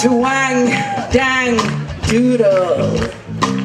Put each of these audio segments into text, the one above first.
to wang dang doodle.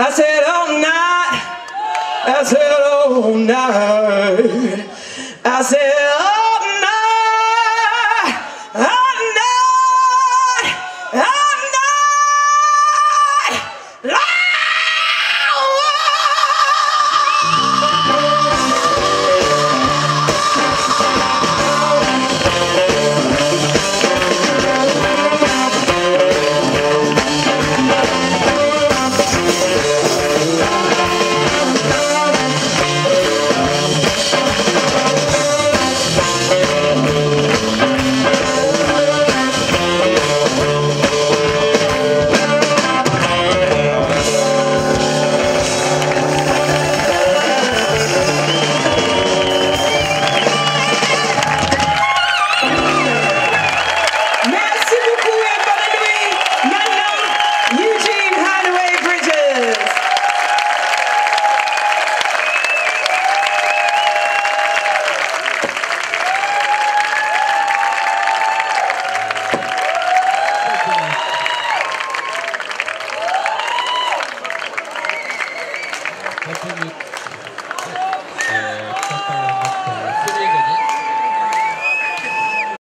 I said all night. I said all night. I said